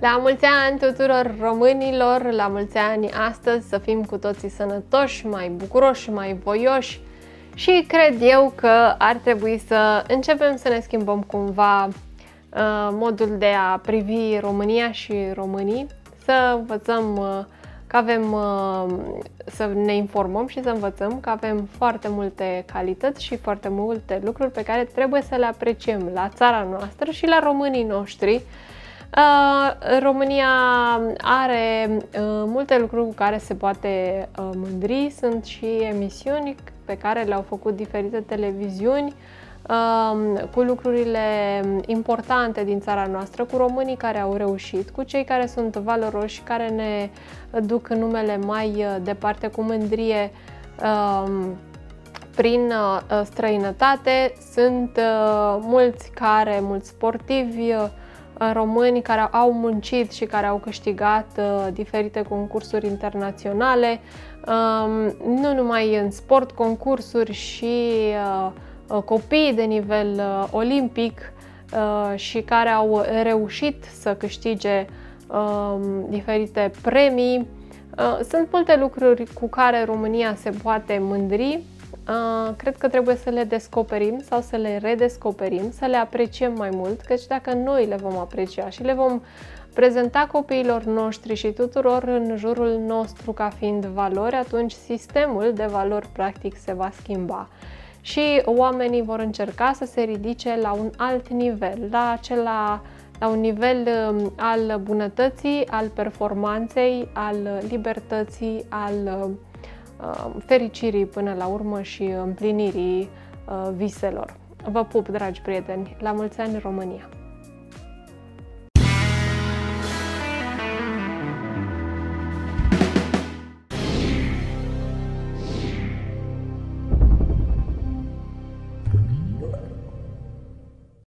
La mulți ani tuturor românilor, la mulți ani astăzi, să fim cu toții sănătoși, mai bucuroși, mai voioși. Și cred eu că ar trebui să începem să ne schimbăm cumva uh, modul de a privi România și românii, să învățăm uh, că avem uh, să ne informăm și să învățăm că avem foarte multe calități și foarte multe lucruri pe care trebuie să le apreciem la țara noastră și la românii noștri. Uh, România are uh, multe lucruri cu care se poate uh, mândri. Sunt și emisiuni pe care le-au făcut diferite televiziuni cu lucrurile importante din țara noastră, cu românii care au reușit, cu cei care sunt valoroși, care ne duc numele mai departe cu mândrie prin străinătate. Sunt mulți care, mulți sportivi, români care au muncit și care au câștigat uh, diferite concursuri internaționale, um, nu numai în sport, concursuri și uh, uh, copii de nivel olimpic și care au reușit să câștige um, diferite premii. Sunt multe lucruri cu care România se poate mândri Uh, cred că trebuie să le descoperim sau să le redescoperim, să le apreciem mai mult, căci dacă noi le vom aprecia și le vom prezenta copiilor noștri și tuturor în jurul nostru ca fiind valori, atunci sistemul de valori practic se va schimba. Și oamenii vor încerca să se ridice la un alt nivel, la acela la un nivel um, al bunătății, al performanței, al libertății, al uh, Uh, fericirii până la urmă și împlinirii uh, viselor. Vă pup, dragi prieteni! La mulți ani, România!